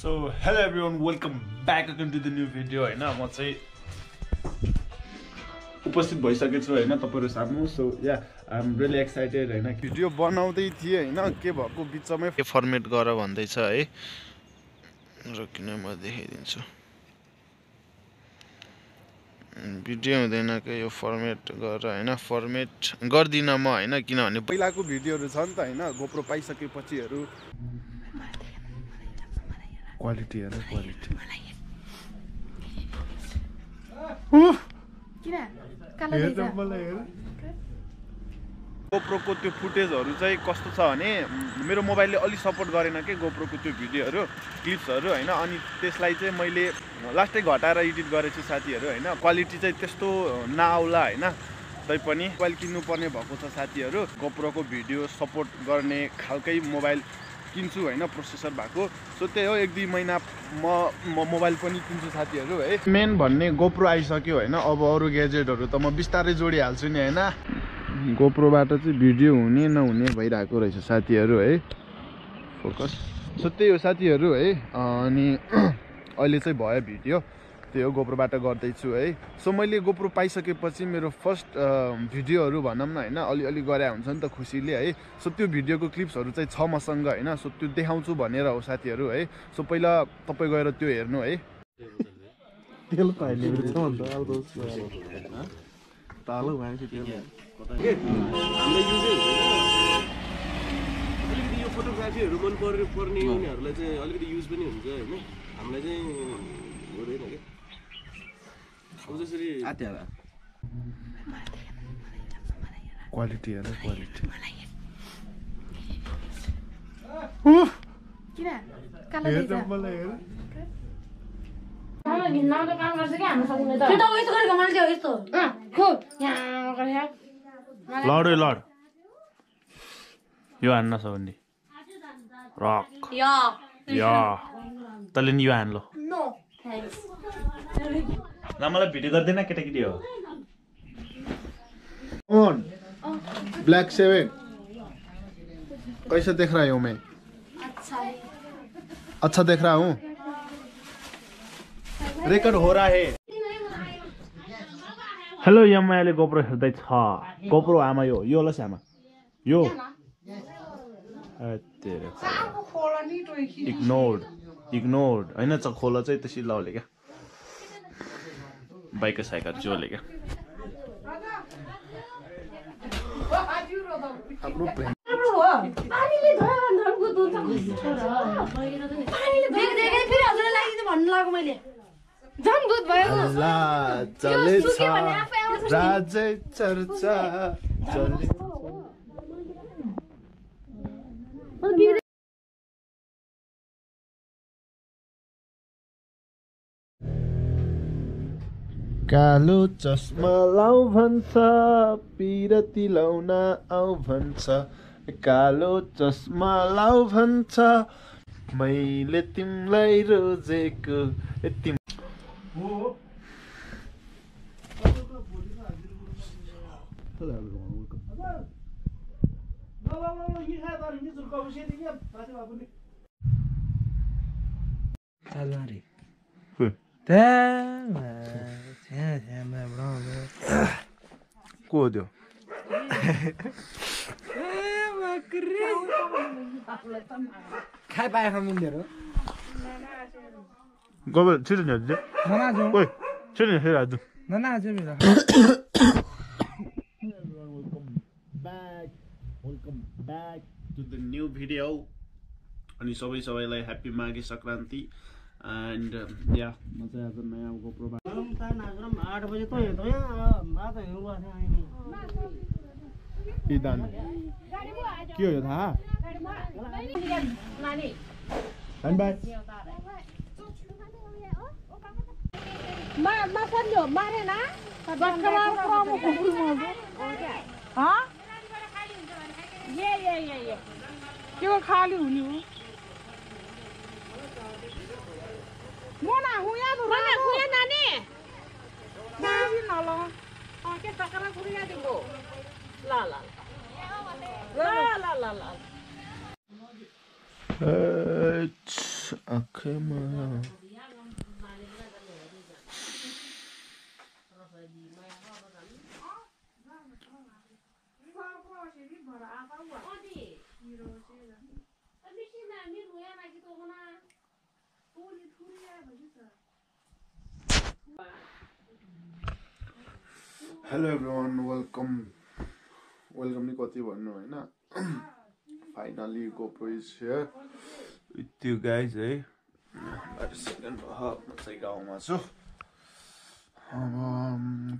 So hello everyone welcome back again to the new video होइन? म चाहिँ उपस्थित भइसकेको छु होइन तपाईँहरू सामु so yeah I'm really excited होइन भिडियो बनाउँदै थिएँ होइन के भएको बिचमै? फर्मेट गर भन्दैछ है? र किन म देखाइदिन्छु। भिडियो हुँदैन कि यो फर्मेट गर होइन? फर्मेट गर्दिनँ म होइन किनभने पहिलाको भिडियोहरू छ नि त होइन गोप्रो पाइसकेपछिहरू। क्वालिटी हेर क्वालिटी किन कालो देख्छ? गोप्रोको त्यो फुटेजहरू चाहिँ कस्तो छ भने मेरो मोबाइलले अलिक सपोर्ट गरेन कि गोप्रोको त्यो भिडियोहरू क्लिप्सहरू होइन? अनि त्यसलाई चाहिँ मैले लास्टै घटाएर एडिट गरेको छु साथीहरू होइन? क्वालिटी चाहिँ त्यस्तो नआउला होइन? तैपनि मोबाइल किन्नुपर्ने भएको छ साथीहरू। गोप्रोको भिडियो सपोर्ट गर्ने खालकै मोबाइल किन्छु होइन प्रोसेसर भएको। सो त्यही हो एक दुई महिना म म मोबाइल पनि किन्छु साथीहरू है। मेन भन्ने गोप्रो आइसक्यो होइन अब अरू ग्याजेटहरू त म बिस्तारै जोडिहाल्छु नि होइन। गोप्रोबाट चाहिँ भिडियो हुने नहुने भइरहेको रहेछ साथीहरू है। फोकस सो त्यही हो साथीहरू है। अनि अहिले चाहिँ भयो भिडियो। त्यही हो गोप्रोबाट गर्दैछु है। सो मैले गोप्रो पाइसकेपछि मेरो फर्स्ट भिडियोहरू भनौँ न होइन अलिअलि गरे हुन्छ नि त खुसीले है। सो त्यो भिडियोको क्लिप्सहरू चाहिँ छ मसँग होइन। सो त्यो देखाउँछु भनेर हो साथीहरू है। सो पहिला तपाईँ गएर त्यो हेर्नु है। यो फोटोग्राफीहरू मन पर्ने पर्ने उनीहरूलाई चाहिँ अलिकति युज पनि हुन्छ होइन। हामीलाई चाहिँ हुँदैन क्या अब जसरी क्वालिटी हेर क्वालिटी लड यो हान्न सबन्दी रक या या तैँले नि यो हान्लो ल मलाई भिडियो गर्दैन केटाकेटी हो ऑन ब्लैक सेवन कैसे देख रहा हूँ मैं अच्छा अच्छा देख रहा हूँ। रेकर्ड हो रहा है। हेलो यहाँ अहिले गोप्रो हेर्दैछ गोप्रो आमा यो। यो ल आमा। यो। इग्नोर्ड इग्नोर्ड होइन खोला चाहिँ त्यसरी लाउले क्या बाइक साइकल जोले क्या? पानीले कालो चस्मा लाउ भन्छ पिरती लाउन आउ भन्छ कालो चस्मा लाउ भन्छ मैले तिमीलाई रोजेको तिम को हो त्यो खाइ पाए मिल्नेहरू गोबर छिटो नि हजुर ओइ छिटो नि फेरि हजुर ननाजु मेरो welcome back to the new video अनि सबै सबैलाई ह्याप्पी माघे सङ्क्रान्ति। एन्ड या म चाहिँ आज नयाँ गोप्रोबाट आठ बजे तो हिँड्थ्यो यहाँ बाटो हिँड्नु के दान के हो यो थाहा हान बाई त्यो खाली हुने हो? मोना हुया तो मोना हुया नानी नानी नल अ के सकरा खुरिया दिगो ल ल ल ल ल ल Uh, आँखामा हेलो एभ्रिवान वेलकम वेलकम नि कति भन्नु होइन finally GoPro is here with you guys है सेकेन्ड म चाहिँ गाउँमा छु अब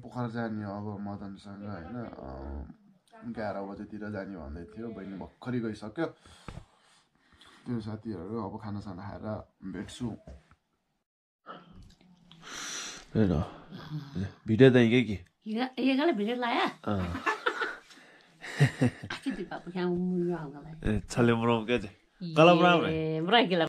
पोखरा जाने हो अब मदनसँग होइन एघार बजेतिर जाने भन्दै थियो बहिनी भर्खरै गइसक्यो त्यो साथीहरू अब खानासाना खाएर भेट्छु भिडियो दाइ के Iya, iya kalau bila lah ya. Aku tiba pun yang mulu aku lah. Eh, cale mulu ke je. Kalau mulu apa? Mulu lagi lah.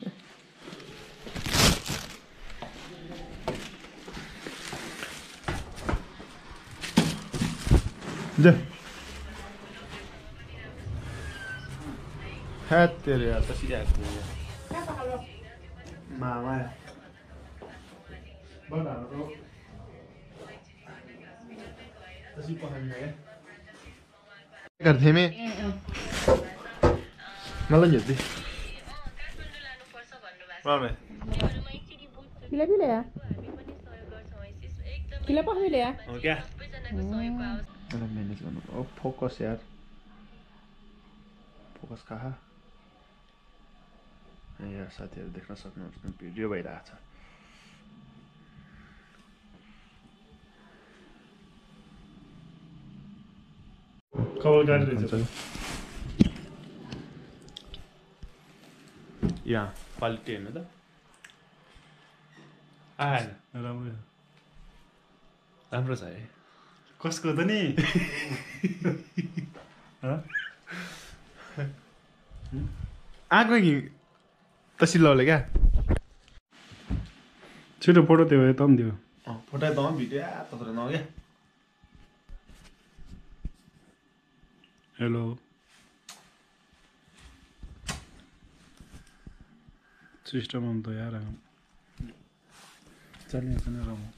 Jadi. Hati dia, ya? pasti dia. Kenapa kalau? Mama ya. Bukan, kalau पठाइदिनु गर्थेँ मे मलाई ओ focus यार focus कहाँ यहाँ साथीहरू देख्न सक्नुहुन्छ video भइरहेको छ यहाँ क्वालिटी हेर्नु त आएन राम्रो राम्रो छ है कसको त नि आएको कि तसिलोले क्या छिटो फोटो त्यो भए त पनि दियो फोटो त भिडियो तत्र न क्या Hello. सिस्टम हम तो यार हम चलिए सुन रहा हूँ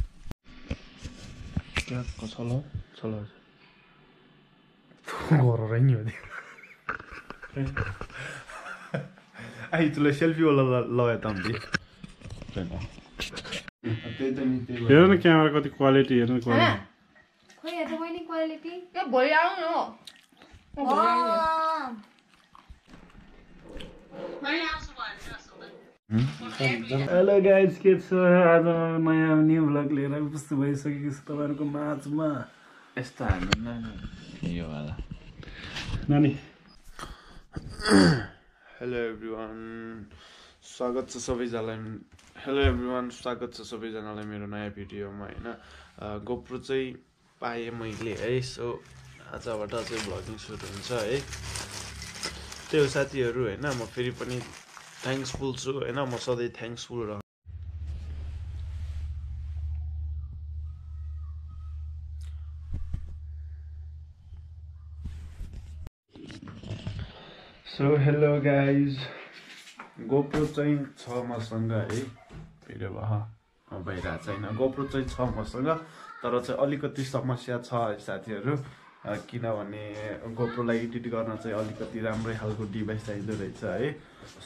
क्या चलो चलो तो रही नहीं होती आई तुला सेल्फी वाला लगाया था हमले हेर न क्यामेरा कति क्वालिटी हेर न क्वालिटी खोइ हेर quality Ya boleh aja no. Hello guys के छ? आज नयाँ न्यु भ्लग लिएर उपस्थित भइसकेको छु तपाईँहरूको माझमा। यस्तो हाल्नु यो वाला। नानी। हेलो एभ्रिवान स्वागत छ सबैजनालाई। हेलो एभ्रिवान स्वागत छ सबैजनालाई मेरो नयाँ भिडियोमा होइन? गोप्रो चाहिँ पाएँ मैले है? सो आजबाट चाहिँ भ्लगिङ सुरु हुन्छ है। त्यही हो साथीहरू होइन म फेरि पनि थ्याङ्क्सफुल छु होइन म सधैँ थ्याङ्क्सफुल रह। सो हेलो गाइज गोप्रो चाहिँ छ मसँग है। भिडियो भयो भइरहेको छैन। गोप्रो चाहिँ छ मसँग तर चाहिँ अलिकति समस्या छ साथीहरू। किनभने गोप्रोलाई एडिट गर्न चाहिँ अलिकति राम्रै खालको डिभाइस चाहिँदो रहेछ है।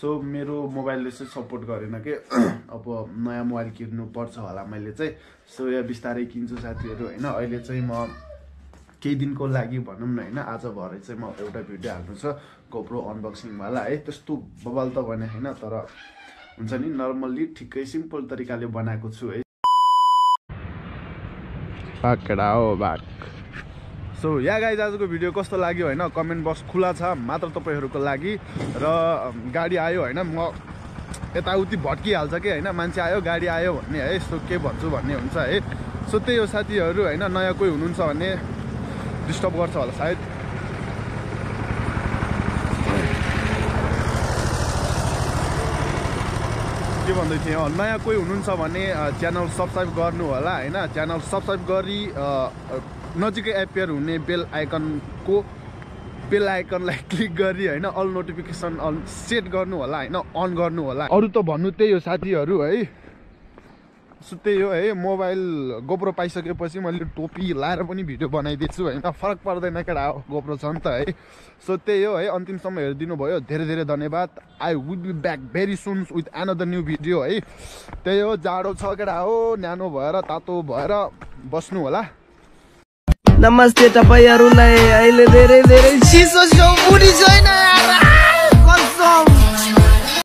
सो मेरो मोबाइलले चाहिँ सपोर्ट गरेन कि? अब नयाँ मोबाइल किन्नु पर्छ होला मैले चाहिँ। सो यहाँ बिस्तारै किन्छु साथीहरू होइन। अहिले चाहिँ म केही दिनको लागि भनौँ न होइन। आज भरे चाहिँ म एउटा भिडियो हाल्नु छ गोप्रो अनबक्सिङवाला है। त्यस्तो बबाल त भने होइन। तर हुन्छ नि नर्मल्ली ठिकै सिम्पल तरिकाले बनाएको छु है। बाघ सो या गाइज आजको भिडियो कस्तो लाग्यो होइन? कमेन्ट बक्स खुला छ मात्र तपाईँहरूको लागि। र गाडी आयो होइन? म यताउति भट्किहाल्छ कि होइन? मान्छे आयो गाडी आयो भन्ने है? सो के भन्छु भन्ने हुन्छ है? सो त्यही हो साथीहरू होइन? नयाँ कोही हुनुहुन्छ भने डिस्टर्ब गर्छ होला सायद। के भन्दै थिएँ नयाँ कोही हुनुहुन्छ भने च्यानल सब्सक्राइब गर्नु होला होइन? च्यानल सब्सक्राइब गरी नजिकै एपियर हुने बेल आइकनको बेल आइकनलाई क्लिक गरी होइन अल नोटिफिकेसन अन सेट गर्नु होला होइन अन गर्नु होला अरू त भन्नु त्यही हो साथीहरू है। सो त्यही हो है। मोबाइल गोप्रो पाइसकेपछि मैले टोपी लाएर पनि भिडियो बनाइदिन्छु होइन। फरक पर्दैन केटा हो गोप्रो छ नि त है। सो त्यही हो है। अन्तिमसम्म हेरिदिनु भयो धेरै धेरै धन्यवाद। I would be back very soon with another new video है। त्यही हो जाडो छ केटा हो न्यानो भएर तातो भएर बस्नु होला नमस्ते तपाईँहरूलाई अहिले धेरै धेरै चिसो छेउ बुढी छैन कसम